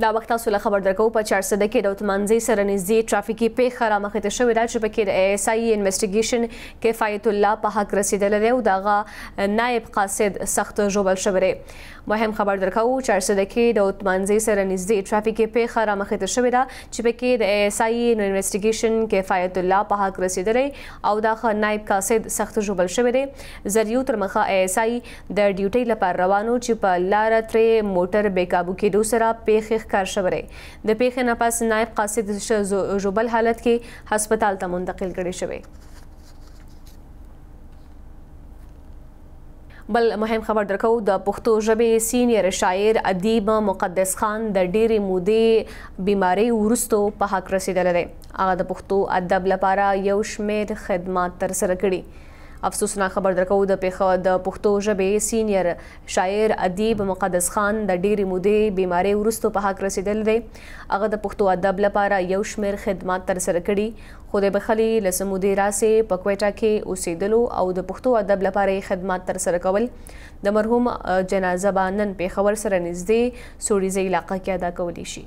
دا وخت تاسو له خبر درکو په 400 کې د عثمانزي سره نږدې ټرافیکي پیښه رامخته شوې ده چې پکې د ای اس آی انویسټیګیشن کفایت الله په حق رسیدل دی او دغه نائب قاصد سخت ژوبل شوی دی مهم خبر درکو 400 کې د عثمانزي سره نږدې ټرافیکي پیښه رامخته شوې ده چې پکې د ای اس آی انویسټیګیشن کفایت الله په حق رسیدل او دغه نائب قاصد سخت ژوبل شوی دی زریو تر مخه ای اس آی د ډیوټۍ لپاره روان و چې په لاره ترې موټر بې کابو کېدو سره پېښې ښکار شوی دی. د پېښې نه پس نایب قاصد ژوبل حالت کې هسپتال ته منتقل کړی شوی. بل مهم خبر درکوو د پښتو ژبې سینیر شاعر ادیب مقدس خان د ډېرې مودې بیمارۍ وروسته په حق رسېدلی دی. هغه د پښتو ادب لپاره یو شمېر خدمات ترسره کړي. افسوسناک خبر درکوو د پېښور د پښتو ژبې سینیر شاعر ادیب مقدس خان د ډېرې مودې بیمارۍ وروسته په حق رسېدلی دی. هغه د پښتو ادب لپاره یو شمېر خدمات ترسره کړي. خدای بښلي له څه مودې راسې په کویټه کې اوسېدلو او د پښتو ادب لپاره یې خدمات ترسره کول. د مرحوم جنازه به نن پېښور سره نږدې سوړیزۍ علاقه کې ادا کولی شي.